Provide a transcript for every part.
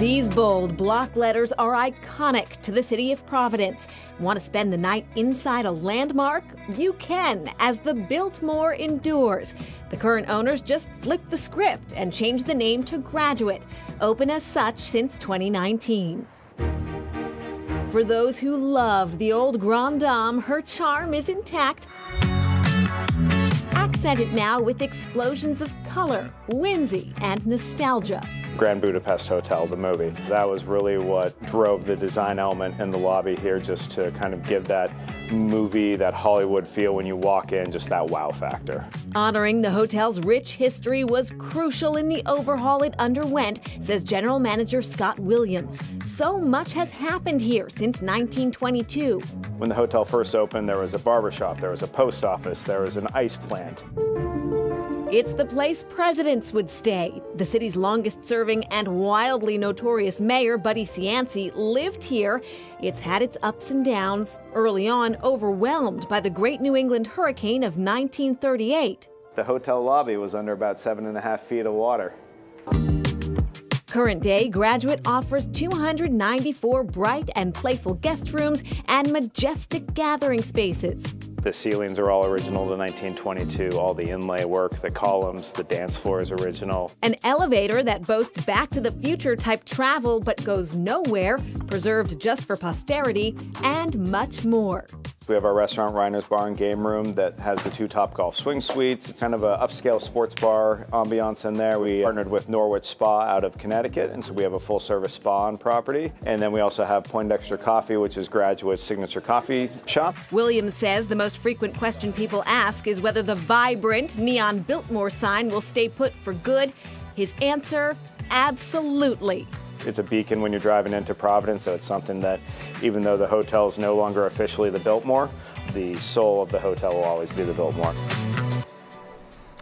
These bold block letters are iconic to the city of Providence. Want to spend the night inside a landmark? You can, as the Biltmore endures. The current owners just flipped the script and changed the name to Graduate, open as such since 2019. For those who loved the old Grande Dame, her charm is intact accented now with explosions of color, whimsy, and nostalgia. Grand Budapest Hotel, the movie. That was really what drove the design element in the lobby here, just to kind of give that movie, that Hollywood feel when you walk in, just that wow factor. Honoring the hotel's rich history was crucial in the overhaul it underwent, says General Manager Scott Williams. So much has happened here since 1922. When the hotel first opened, there was a barbershop, there was a post office, there was an ice plant. It's the place presidents would stay. The city's longest serving and wildly notorious mayor, Buddy Cianci, lived here. It's had its ups and downs, early on overwhelmed by the Great New England Hurricane of 1938. The hotel lobby was under about seven and a half feet of water. Current day graduate offers 294 bright and playful guest rooms and majestic gathering spaces. The ceilings are all original to 1922. All the inlay work, the columns, the dance floor is original. An elevator that boasts back to the future type travel but goes nowhere, preserved just for posterity, and much more. We have our restaurant, Reiner's Bar and Game Room, that has the two Topgolf swing suites. It's kind of an upscale sports bar ambiance in there. We partnered with Norwich Spa out of Connecticut, and so we have a full service spa on property. And then we also have Poindexter Coffee, which is Graduate's signature coffee shop. Williams says the most frequent question people ask is whether the vibrant neon Biltmore sign will stay put for good. His answer absolutely. It's a beacon when you're driving into Providence, so it's something that even though the hotel is no longer officially the Biltmore, the soul of the hotel will always be the Biltmore.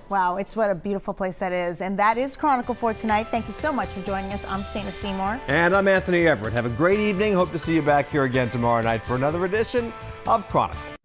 Wow, it's what a beautiful place that is. And that is Chronicle for tonight. Thank you so much for joining us. I'm Shayna Seymour. And I'm Anthony Everett. Have a great evening. Hope to see you back here again tomorrow night for another edition of Chronicle.